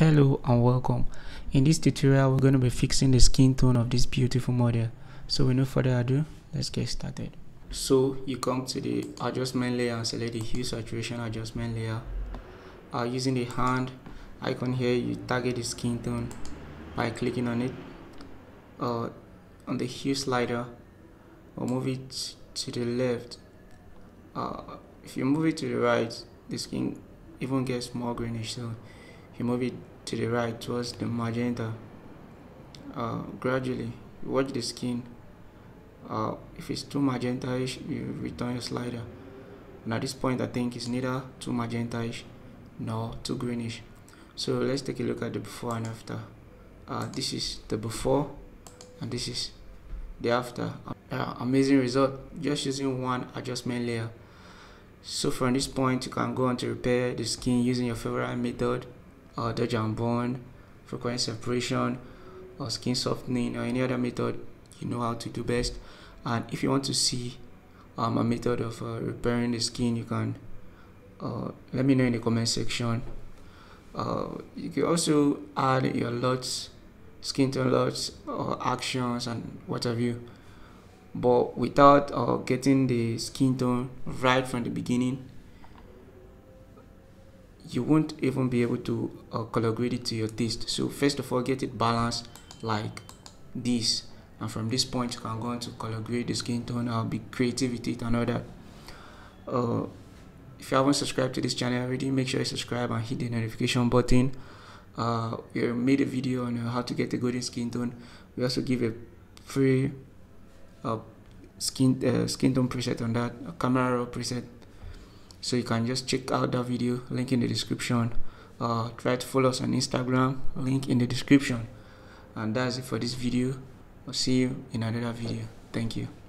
hello and welcome. In this tutorial we're going to be fixing the skin tone of this beautiful model. So with no further ado let's get started. So you come to the adjustment layer and select the hue saturation adjustment layer. Uh, using the hand icon here you target the skin tone by clicking on it uh, on the hue slider. Or move it to the left. Uh, if you move it to the right the skin even gets more greenish. So you move it to the right towards the magenta uh, gradually. Watch the skin. Uh, if it's too magentaish you return your slider. And at this point I think it's neither too magentaish nor too greenish. So let's take a look at the before and after. Uh, this is the before and this is the after. Uh, amazing result. Just using one adjustment layer. So from this point you can go on to repair the skin using your favorite method uh, dodge and burn frequency separation or skin softening or any other method you know how to do best. And if you want to see um, a method of uh, repairing the skin you can uh, let me know in the comment section. Uh, you can also add your LUTs skin tone LUTs or actions and what have you. But without uh, getting the skin tone right from the beginning you won't even be able to uh, color grade it to your taste. So first of all get it balanced like this. And from this point you can go on to color grade the skin tone I'll be creative with it and all that. Uh, if you haven't subscribed to this channel already make sure you subscribe and hit the notification button. Uh, we made a video on how to get a golden skin tone. We also give a free uh, skin uh, skin tone preset on that a camera preset so you can just check out that video link in the description. Uh, try to follow us on instagram link in the description. And that's it for this video. I'll see you in another video. Thank you